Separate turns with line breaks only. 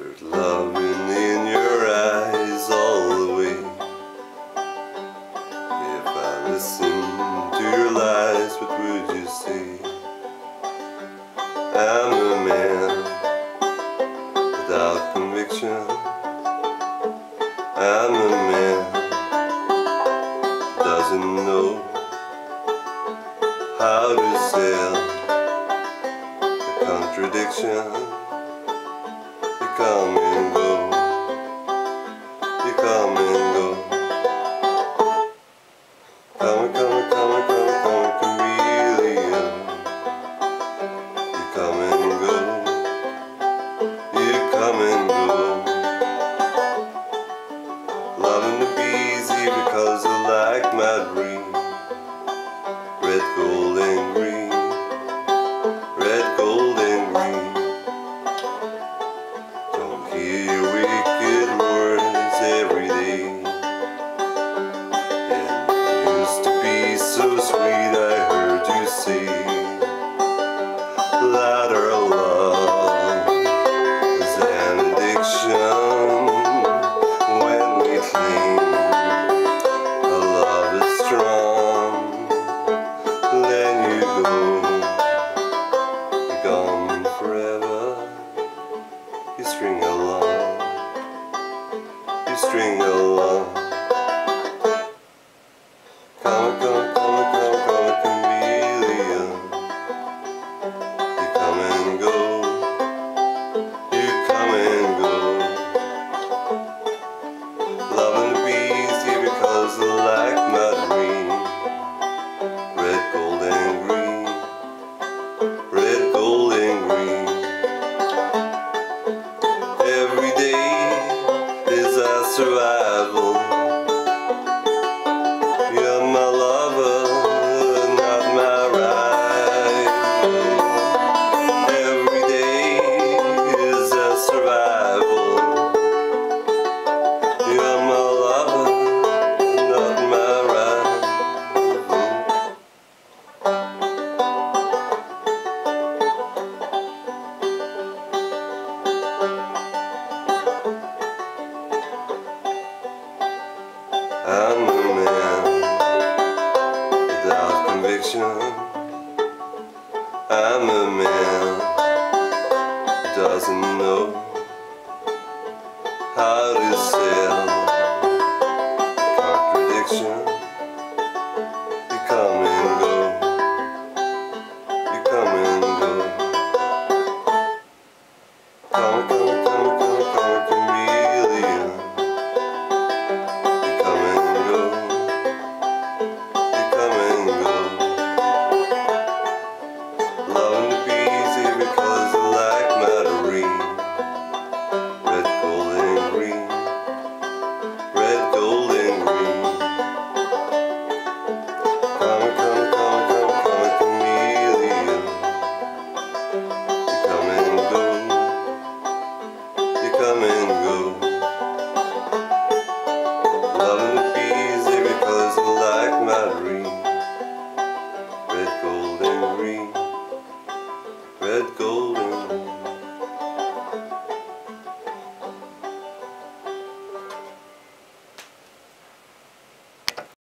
There's loving in your eyes all the way. If I listen to your lies, what would you say? I'm a man without conviction. I'm a man who doesn't know how to sell the contradiction. Come and go, you come and go. Come, and come, and come, and come, come, chameleon. You come and go, you come and go. Loving the bees here because I like my dream. Our love is an addiction. When we claim our love is strong, then you go, you're gone forever. You string along, you string along. Survival. I'm a man without conviction. I'm a man who doesn't know how to sell come and go. Loving the bees, they because they like my dream.